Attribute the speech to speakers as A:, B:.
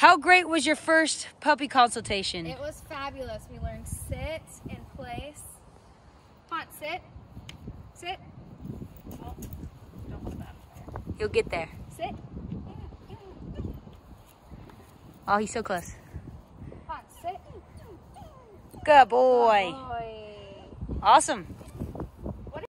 A: How great was your first puppy consultation?
B: It was fabulous. We learned sit and place. Come on, sit. Sit. Oh, don't that
A: You'll get there.
B: Sit.
A: Oh, he's so close.
B: Come on, sit.
A: Good boy.
B: Boy.
A: Awesome.